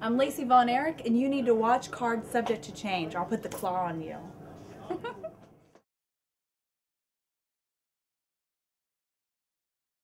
I'm Lacey Von Erich, and you need to watch Cards Subject to Change. I'll put the claw on you.